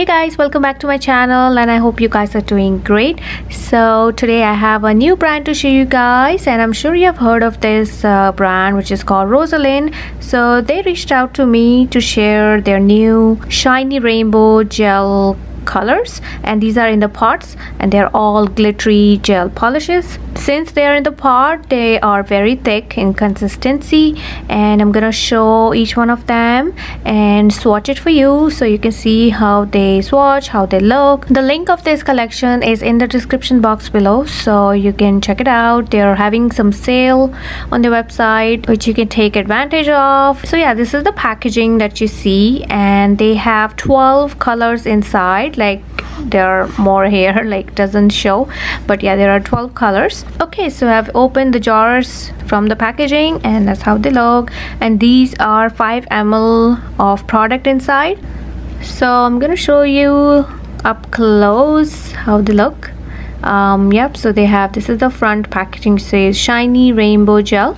hey guys welcome back to my channel and i hope you guys are doing great. So today i have a new brand to show you guys and i'm sure you have heard of this uh, brand which is called Rosalind. So they reached out to me to share their new shiny rainbow gel colors and these are in the pots and they're all glittery gel polishes. Since they're in the pot they are very thick in consistency and I'm gonna show each one of them and swatch it for you so you can see how they swatch how they look. The link of this collection is in the description box below so you can check it out. They're having some sale on their website which you can take advantage of. So yeah this is the packaging that you see and they have 12 colors inside like there are more here like doesn't show. But yeah there are 12 colors. Okay so i've opened the jars from the packaging and that's how they look. And these are 5 ml of product inside. So i'm gonna show you up close how they look um, yep so they have this is the front packaging says shiny rainbow gel.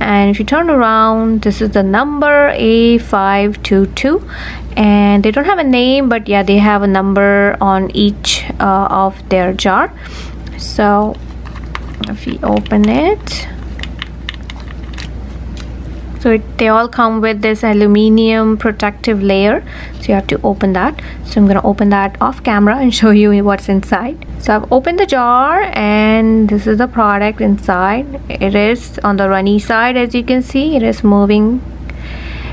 And if you turn around this is the number A522 and they don't have a name but yeah they have a number on each uh, of their jar. So if you open it so it, they all come with this aluminium protective layer. So you have to open that. So I'm gonna open that off camera and show you what's inside. So I've opened the jar and this is the product inside. It is on the runny side as you can see. It is moving.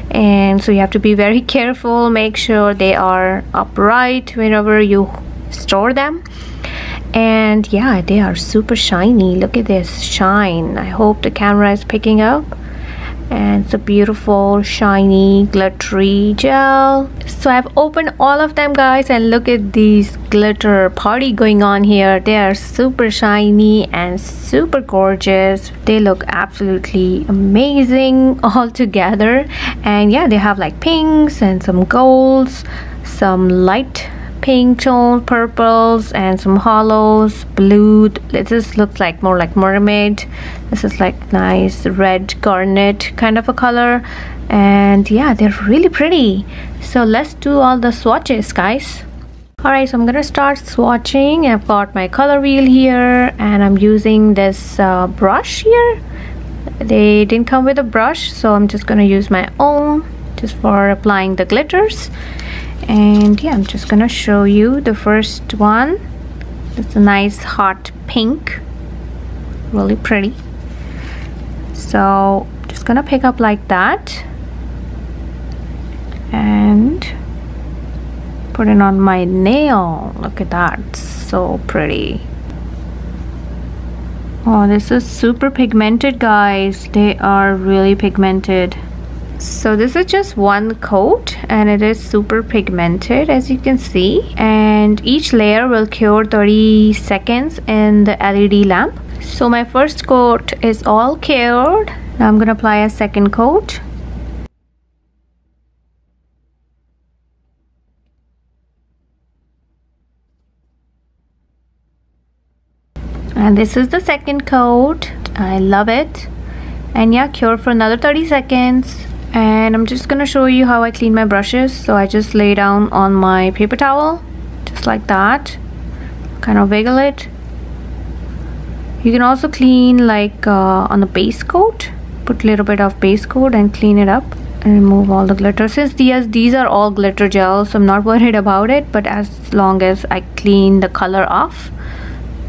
And so you have to be very careful. Make sure they are upright whenever you store them. And yeah they are super shiny. Look at this shine. I hope the camera is picking up and it's a beautiful shiny glittery gel. So I've opened all of them guys and look at these glitter party going on here. They are super shiny and super gorgeous. They look absolutely amazing all together. And yeah they have like pinks and some golds some light pink tone purples and some hollows blue this looks like more like mermaid. This is like nice red garnet kind of a color. And yeah they're really pretty. So let's do all the swatches guys. Alright, so I'm gonna start swatching. I've got my color wheel here and I'm using this uh, brush here. They didn't come with a brush, so I'm just gonna use my own just for applying the glitters and yeah I'm just gonna show you the first one. It's a nice hot pink. Really pretty. So just gonna pick up like that. And put it on my nail. Look at that. So pretty. Oh this is super pigmented guys. They are really pigmented so this is just one coat and it is super pigmented as you can see. And each layer will cure 30 seconds in the LED lamp. So my first coat is all cured. Now I'm gonna apply a second coat. And this is the second coat. I love it. And yeah cure for another 30 seconds and I'm just gonna show you how I clean my brushes. So I just lay down on my paper towel just like that. Kind of wiggle it. You can also clean like uh, on the base coat. Put a little bit of base coat and clean it up and remove all the glitter. Since these these are all glitter gels so I'm not worried about it. But as long as I clean the color off.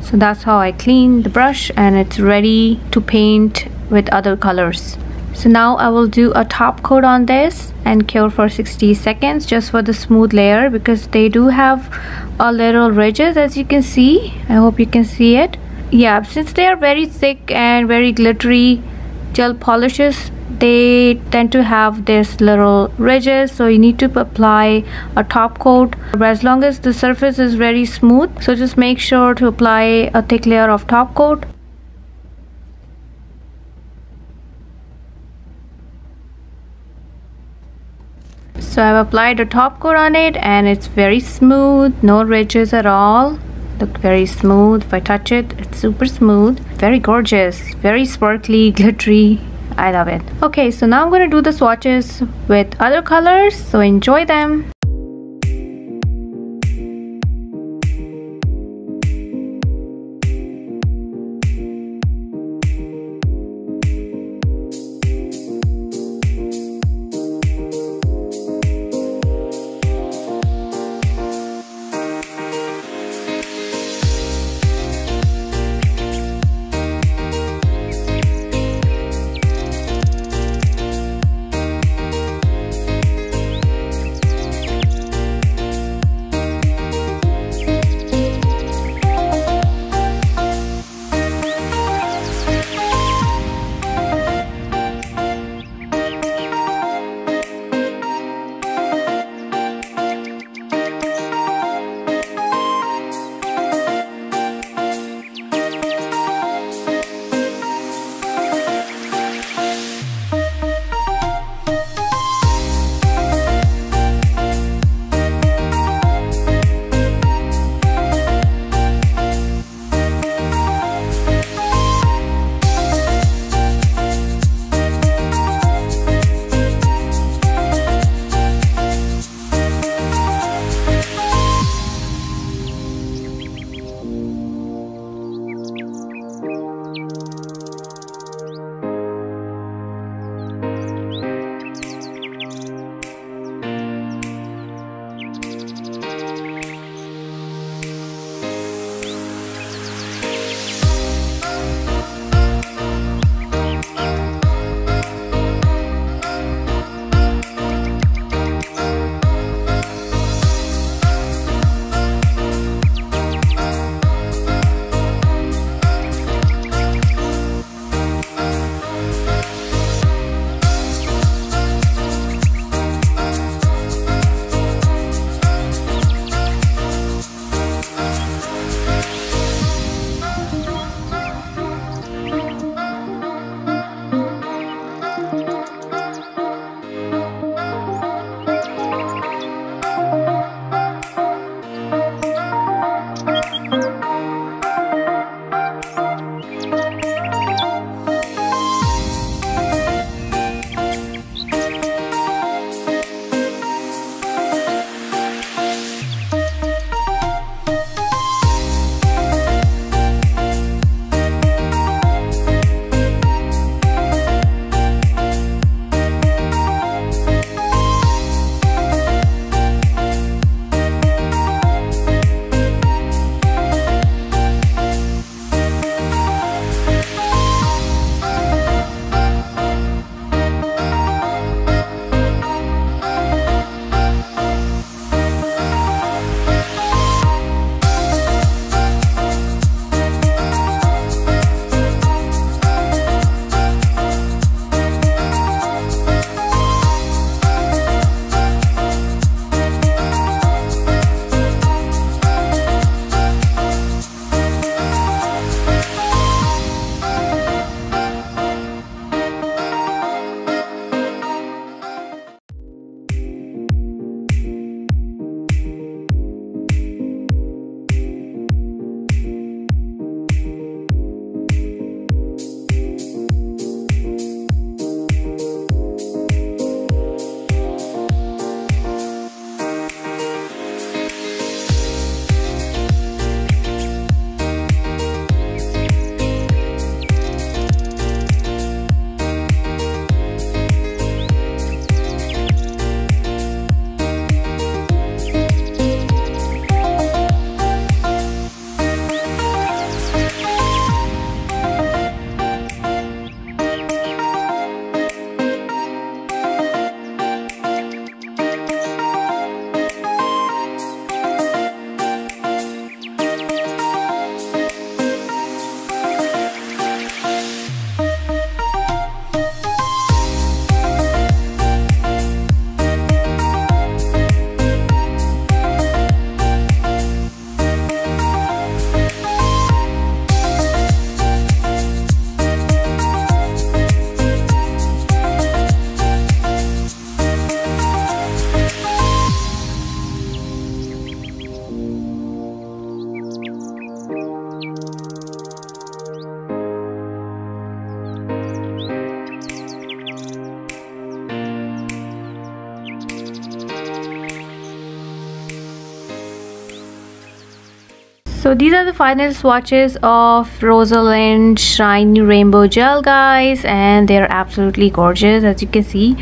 So that's how I clean the brush and it's ready to paint with other colors so now I will do a top coat on this and cure for 60 seconds just for the smooth layer because they do have a little ridges as you can see. I hope you can see it. Yeah since they are very thick and very glittery gel polishes they tend to have this little ridges. So you need to apply a top coat but as long as the surface is very smooth. So just make sure to apply a thick layer of top coat so I've applied a top coat on it and it's very smooth no ridges at all. Look very smooth. If I touch it it's super smooth. Very gorgeous. Very sparkly glittery. I love it. Okay so now I'm gonna do the swatches with other colors. So enjoy them so these are the final swatches of Rosalind Shiny Rainbow Gel guys and they're absolutely gorgeous. As you can see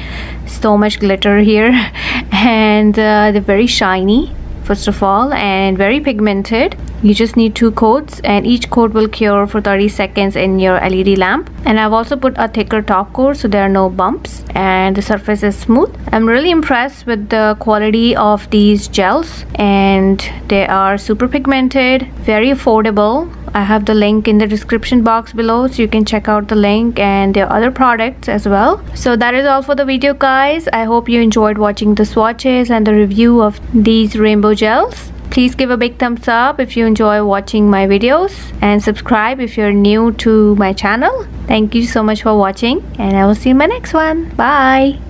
so much glitter here and uh, they're very shiny first of all and very pigmented. You just need two coats and each coat will cure for 30 seconds in your LED lamp. And I've also put a thicker top coat so there are no bumps and the surface is smooth. I'm really impressed with the quality of these gels and they are super pigmented very affordable I have the link in the description box below so you can check out the link and their other products as well. So that is all for the video guys. I hope you enjoyed watching the swatches and the review of these rainbow gels. Please give a big thumbs up if you enjoy watching my videos and subscribe if you're new to my channel. Thank you so much for watching and I will see you in my next one. Bye.